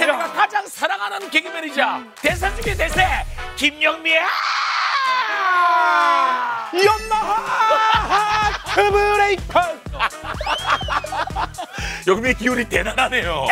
세대가 가장 사랑하는 개그맨이자 대세 중에 대세 김영미야. 연마하 트브레이커 영미의 기운이 대단하네요.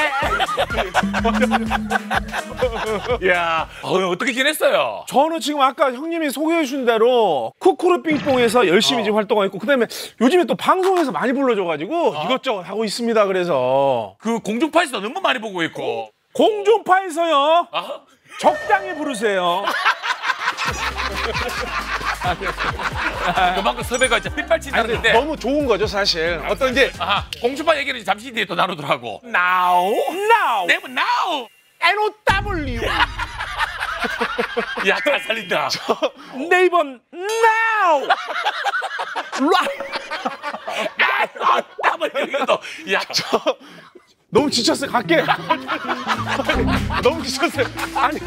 야 오늘 어떻게 지냈어요? 저는 지금 아까 형님이 소개해 준 대로 쿠쿠르 빙뽕에서 열심히 지금 활동하고 있고 그다음에 요즘에 또 방송에서 많이 불러줘가지고 이것저것 하고 있습니다 그래서. 그 공중파에서 너무 많이 보고 있고. 공중파에서요? 아, 적당히 부르세요 그만큼 섭외가 이제 빗발친다는데. 너무 좋은 거죠 사실 어떤 이제 아하, 공중파 얘기를 잠시 뒤에 또 나누더라고. now now 내면 now. N-O-W 야, 잘 살린다. 네이버 now 아, 땀을 흘리고 야, 너무 지쳤어요 갈게 너무 지쳤어요 아니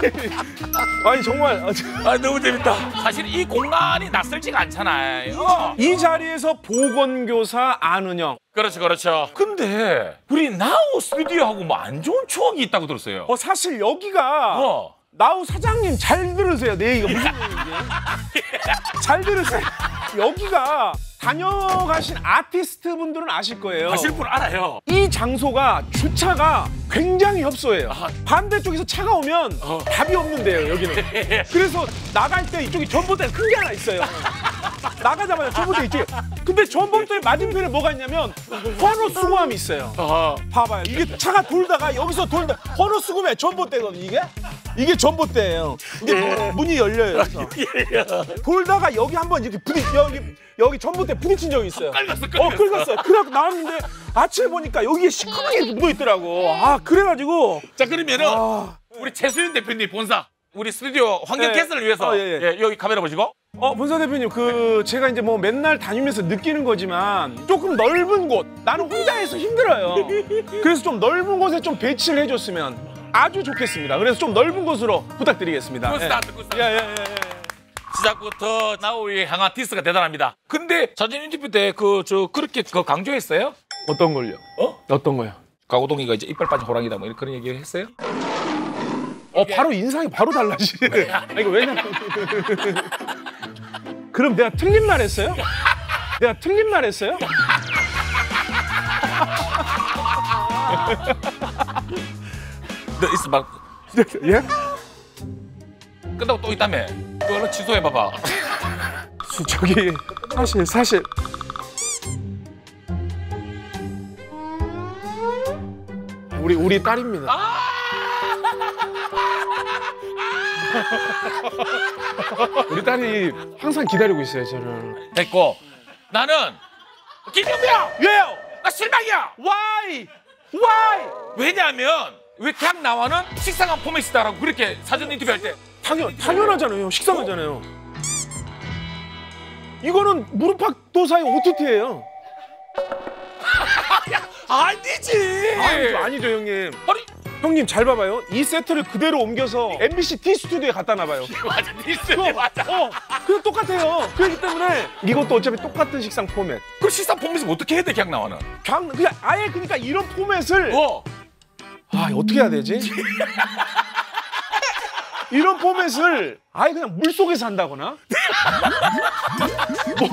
아니 정말 아, 너무 재밌다. 사실 이 공간이 낯설지가 않잖아요. 이 자리에서 보건교사 안은영 그렇죠, 그렇죠. 근데 우리 나우 스튜디오하고 뭐 안 좋은 추억이 있다고 들었어요. 어 사실 여기가 어. 나우 사장님 잘 들으세요 내 얘기가 무슨 얘기인지 잘 들으세요 여기가 다녀가신 아티스트 분들은 아실 거예요 가실 분 알아요. 이 장소가 주차가 굉장히 협소해요 아. 반대쪽에서 차가 오면 어. 답이 없는데요 여기는 그래서 나갈 때 이쪽에 전봇대 큰 게 하나 있어요 나가자마자 전봇대 있지 근데 전봇대 맞은편에 뭐가 있냐면 헌호 수거함이 있어요 어. 봐봐요. 이게 차가 돌다가 여기서 돌다 헌어 수금에 전봇대거든요. 이게 이게 전봇대예요. 이게 문이 열려요. 여기서. 돌다가 여기 한번 이렇게 부딪 여기 여기 전봇대 부딪힌 적이 있어요. 긁었어, 어 긁었어. 긁었어요. 그래갖고 나왔는데 아침에 보니까 여기에 시커멓게 묻어 있더라고. 아 그래가지고 자, 그러면은 아. 우리 최수윤 대표님 본사 우리 스튜디오 환경 네. 개선을 위해서 어, 예, 예. 예, 여기 카메라 보시고 어 본사 대표님 그 제가 이제 뭐 맨날 다니면서 느끼는 거지만 조금 넓은 곳 나는 혼자 해서 힘들어요. 그래서 좀 넓은 곳에 좀 배치를 해줬으면 아주 좋겠습니다. 그래서 좀 넓은 곳으로 부탁드리겠습니다. Good start, good start. 예, 예, 예, 예. 시작부터 나우의 향한 diss가 대단합니다. 근데 사전 인터뷰 때그 저 그렇게 그 강조했어요? 어떤 걸요? 어? 어떤 거요? 강호동이가 이제 이빨 빠진 호랑이다 뭐 이런 그런 얘기를 했어요? 어 바로 인상이 바로 달라지네. 아, 이거 왜냐면 그럼 내가 틀린 말 했어요? 내가 틀린 말 했어요? 너 있어 봐. 예? 끝나고 또 있다며. 그 얼른 취소해 봐봐. 저기 사실 사실 우리 우리 딸입니다. 우리 딸이 항상 기다리고 있어요 저를. 됐고 나는 김용명이야. 왜요? 나 실망이야. Why? Why? 왜냐하면 왜 걍나와는 식상한 포맷이다라고 그렇게 사전 인터뷰 할 때 당연 당연하잖아요. 식상하잖아요. 이거는 무릎팍도사의 OTT예요. 아니지. 아니죠, 아니죠, 형님. 아니 형님 잘 봐봐요. 이 세트를 그대로 옮겨서 MBC T 스튜디오에 갖다 놔봐요. 맞아 디스 그거, 맞아. 어, 그거 똑같아요. 그렇기 때문에 이것도 어차피 똑같은 식상 포맷. 그 식상 포맷을 어떻게 해야 돼 그냥 나와는? 그냥 그냥 아예 그러니까 이런 포맷을 어. 아 어떻게 해야 되지? 이런 포맷을 아예 그냥 물 속에서 한다거나 뭐,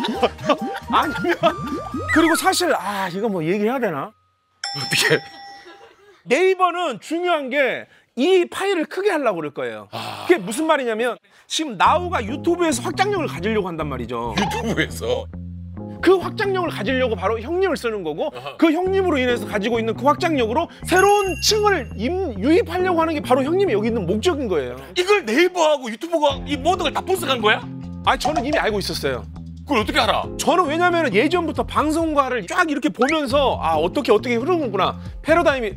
아니면 그리고 사실 아 이거 뭐 얘기해야 되나? 어떻게? 네이버는 중요한 게 이 파일을 크게 하려고 그럴 거예요. 그게 무슨 말이냐면 지금 나우가 유튜브에서 확장력을 가지려고 한단 말이죠. 유튜브에서 그 확장력을 가지려고 바로 형님을 쓰는 거고 그 형님으로 인해서 가지고 있는 그 확장력으로 새로운 층을 임- 유입하려고 하는 게 바로 형님이 여기 있는 목적인 거예요. 이걸 네이버하고 유튜브가 이 모든 걸 다 분석한 거야? 아니 저는 이미 알고 있었어요. 그걸 어떻게 알아? 저는 왜냐면 예전부터 방송과를 쫙 이렇게 보면서 아 어떻게 어떻게 흐르는구나 패러다임이 이-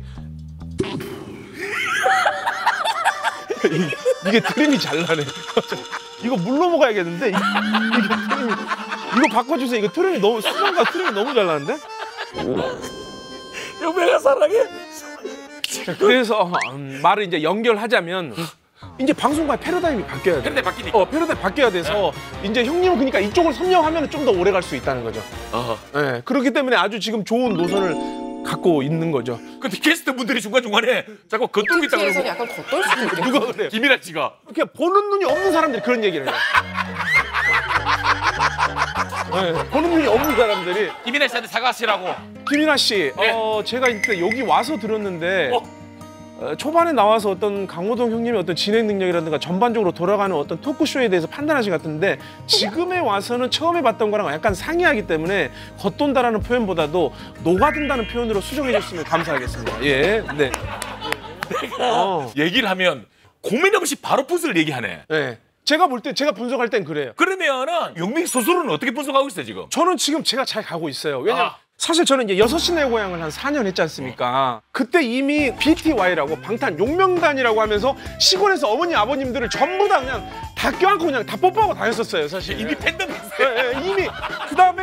이게 트림이 잘 나네. 이거 물로 먹어야겠는데 이게, 이게 트림이 이거 바꿔주세요. 이거 트림이 너무 수정과 트림이 너무 잘 나는데? 영배가 사랑해. 자, 그래서 음, 말을 이제 연결하자면 이제 방송가 패러다임이 바뀌어야 돼. 그런데 바뀌니까. 어 패러다임 바뀌어야 돼서 이제 형님은 그러니까 이쪽을 선점하면 좀 더 오래 갈 수 있다는 거죠. 어. 예, 그렇기 때문에 아주 지금 좋은 노선을 갖고 있는 거죠. 근데 게스트 분들이 중간 중간에 자꾸 겉돌고 있다 에서 그러고 약간 겉돌 수도 있겠다. 누가 그래요? 김이라 씨가 이렇게 보는 눈이 없는 사람들이 그런 얘기를 해요. 예, 보는 눈이 없는 사람들이 김이라 씨한테 사과하시라고. 김이나 씨, 네. 어, 제가 이때 여기 와서 들었는데 어. 어, 초반에 나와서 어떤 강호동 형님의 어떤 진행 능력이라든가 전반적으로 돌아가는 어떤 토크쇼에 대해서 판단하신 것 같은데 지금에 와서는 처음에 봤던 거랑 약간 상이하기 때문에 겉돈다라는 표현보다도 녹아든다는 표현으로 수정해 줬으면 감사하겠습니다. 예, 네. 어, 얘기를 하면 고민 없이 바로 붓을 얘기하네. 네. 제가 볼 때 제가 분석할 땐 그래요. 그러면은 용민 스스로는 어떻게 분석하고 있어요 지금? 저는 지금 제가 잘 가고 있어요. 왜냐면 아. 사실 저는 이제 여섯 시내 고향을 한 4년 했지 않습니까? 그때 이미 BTY라고 방탄 용명단이라고 하면서 시골에서 어머니 아버님들을 전부 다 그냥 다 껴안고 그냥 다 뽀뽀하고 다녔었어요, 사실. 이미 팬덤 있어요.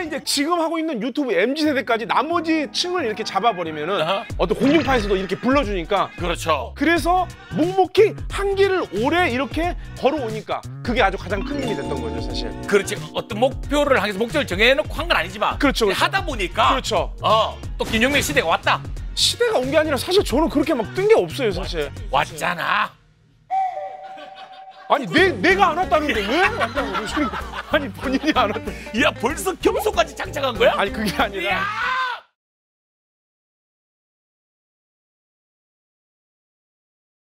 예, 예, 그 다음에 이제 지금 하고 있는 유튜브 MZ 세대까지 나머지 층을 이렇게 잡아버리면은 아하. 어떤 공중파에서도 이렇게 불러주니까 그렇죠. 그래서 묵묵히 한 길을 오래 이렇게 걸어오니까 그게 아주 가장 큰 힘이 됐던 거죠, 사실. 그렇지. 어떤 목표를 향해서 목적을 정해놓고 한 건 아니지만 그렇죠, 그렇죠. 하다 보니까 그렇죠. 어, 또 김용민 시대가 왔다. 시대가 온 게 아니라 사실 저는 그렇게 막 뜬 게 없어요, 사실. 왔잖아. 아니 내 내가 안 왔다는데 왜 왔다고 그러시는 거 아니 본인이 안 왔다 야 벌써 겸손까지 장착한 거야? 아니 그게 아니라!